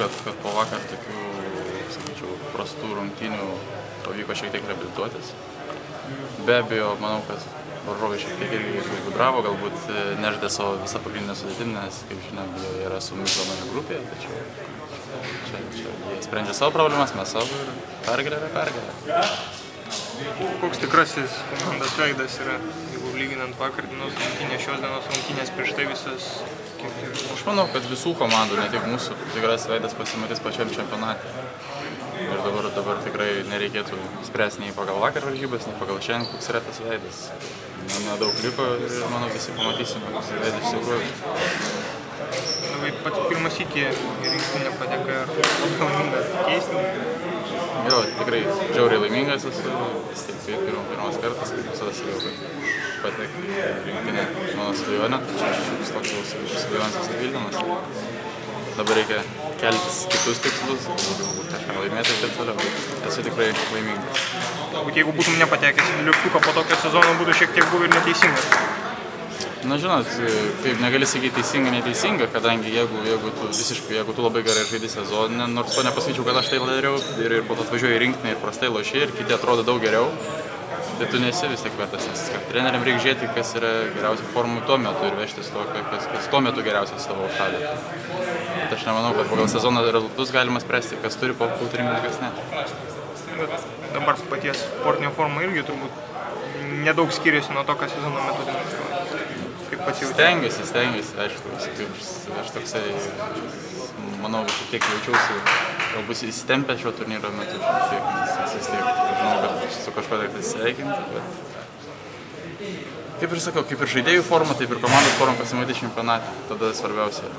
kad, kad po vakar tokių, sakyčiau, prastų rungtynių pavyko šiek tiek reabilituotis. Be abejo, manau, kad varžovai šiek tiek irgi gudravo, galbūt e, neždė savo visą pagrindinę sudėtimą, nes, kaip žinia, jie yra su mumis vienoje grupėje, tačiau čia, čia jie sprendžia savo problemas, mes savo ir pergalė yra pergalė. Koks tikrasis komandos veidas yra, jeigu lyginant vakar dienos rungtynės, šios dienos rungtynės prieš tai visas, Aš manau, kad visų komandų, ne tik mūsų, tikras veidas pasimatys pačiam čempionate. Ir dabar, dabar tikrai nereikėtų spręsti nei pagal vakar varžybas, nei pagal šiandien, koks yra tas veidas. Na, nedaug liko ir manau visi pamatysime, koks veidas iš tikrųjų. Pats pirmas iki rinktinė padėka ir labai laiminga keisti. Jo, tikrai žiauriai laimingas esu, vis tiek tai pirmas, pirmas kartas, kaip visada sakiau, kad patekti į rinktinę mano svajonę, tačiau šis toks jau svajonės įsipildymas. Dabar reikia keltis kitus tikslus, galbūt kažką laimėti ir taip toliau, esu tikrai laimingas. Galbūt jeigu būtum nepatekęs į liuktuką po tokio sezono, būtų šiek tiek buvę ir neteisingas. Na žinot, kaip negali sakyti teisinga, neteisinga, kadangi jeigu, jeigu tu visiškai, jeigu tu labai gerai žaidži sezoną, nors to nepasakyčiau, kad aš tai dariau ir, ir po to atvažiuoju į rinkinį ir prastai loši ir kiti atrodo daug geriau, tai tu nesi vis tiek vertas, nes treneriam reikia žiūrėti, kas yra geriausia formų tuo metu ir vežtis to, kas, kas tuo metu geriausias savo šalį. Bet aš nemanau, kad pagal sezono rezultatus galima spręsti, kas turi papulti rinkinį, kas ne. Bet dabar paties sportinė forma irgi turbūt nedaug skiriasi nuo to, kas sezono metu demonstruoja. Kaip pats jau Stengiuosi, stengiuosi, aišku, kaip aš toksai, manau, šiek tiek jaučiausi, galbūt įsitempę šio turnyro metu, tiek, nes vis tiek žinau, kad su kažkuo reikia sveikinti, bet kaip ir sakau, kaip ir žaidėjų forma, taip ir komandos forma pasimatyti čempionate, tada svarbiausia.